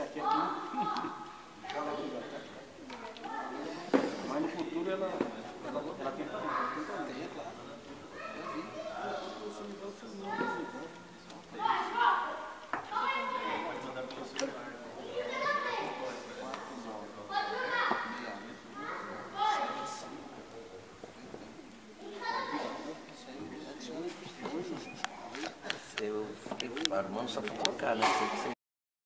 Tia aqui aqui. Mas no futuro ela, ela, ela tem talento. Tem. Tem, claro. Né? Eu vi. Pode mandar pelo celular. Eu fiquei armando só pra tocar né?